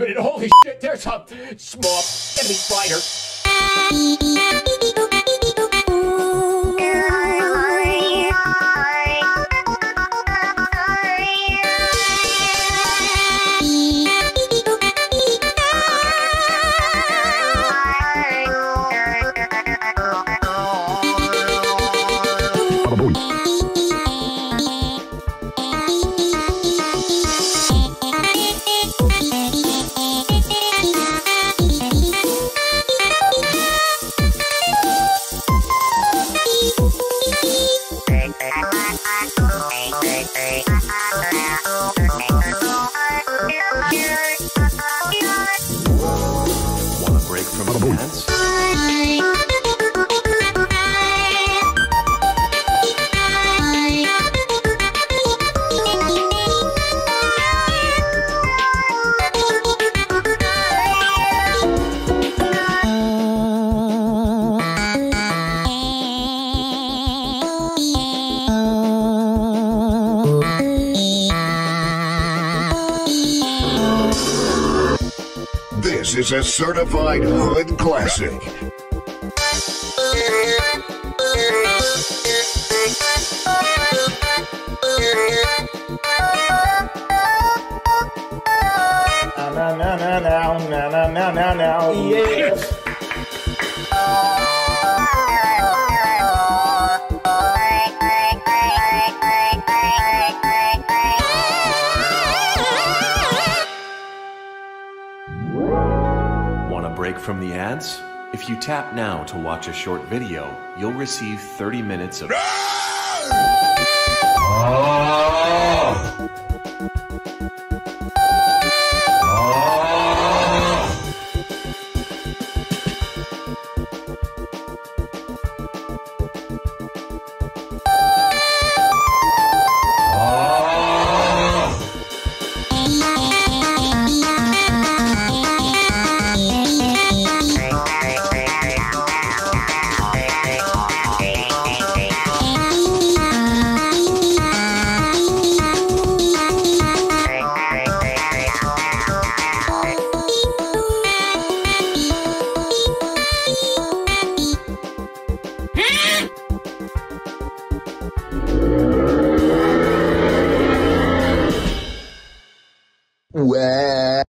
minute. Holy shit, there's a small enemy fighter. Want a break from the dance? This is a certified hood classic. Now, now, now, now, now, now, now, now. Yes. Break from the ads? If you tap now to watch a short video, you'll receive 30 minutes of. Well.